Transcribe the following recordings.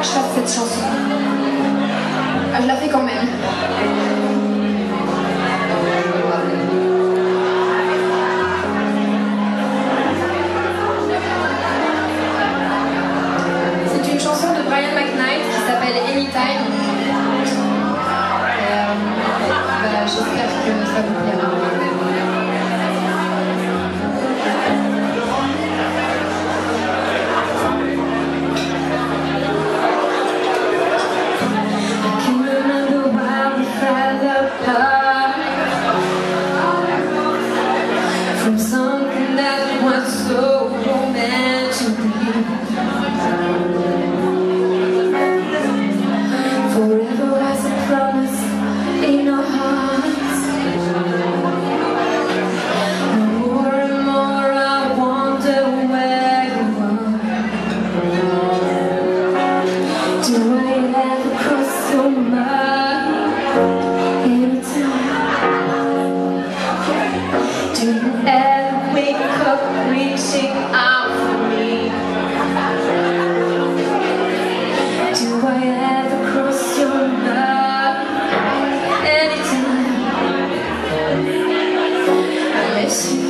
Werkstatt für Zossen. reaching out for me. Do I ever cross your love anytime? I miss you.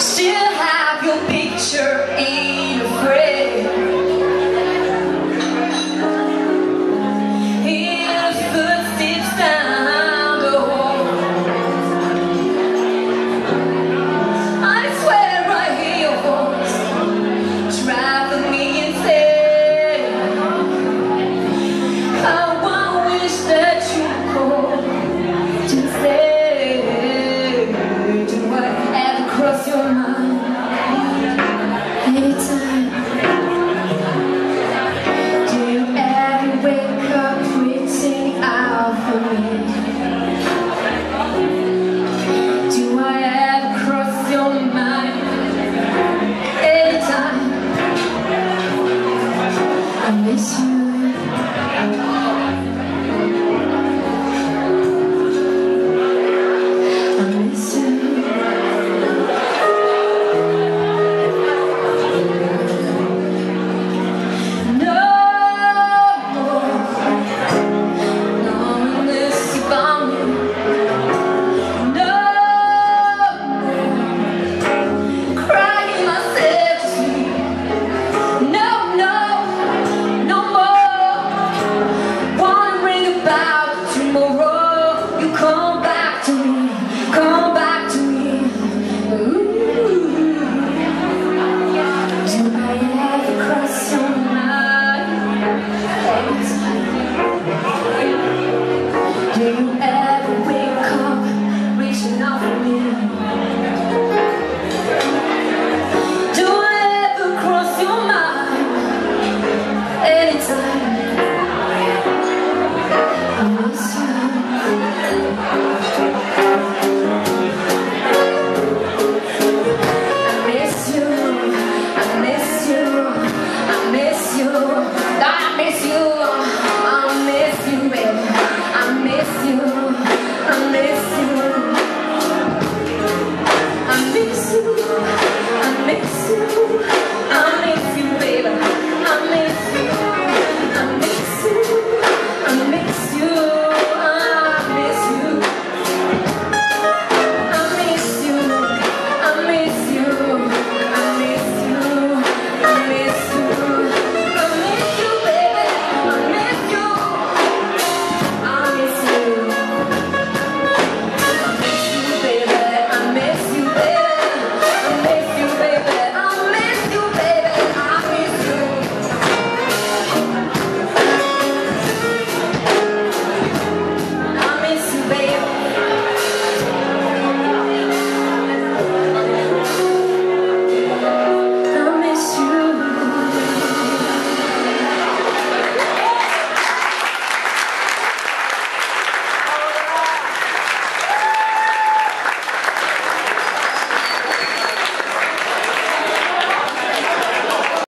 Still sure.